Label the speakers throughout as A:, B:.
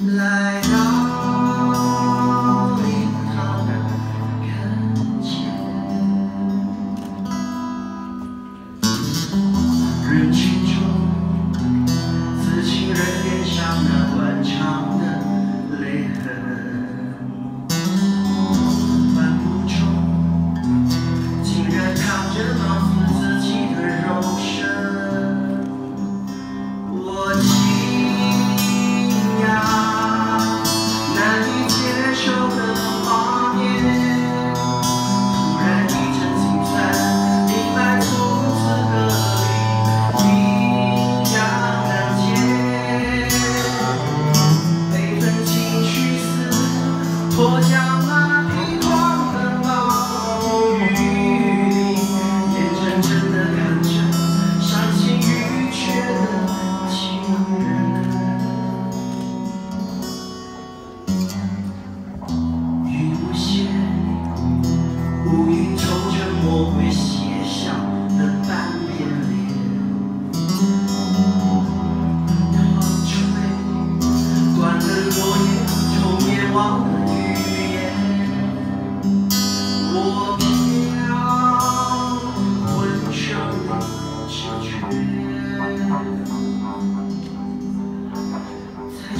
A: Light up.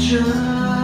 A: future.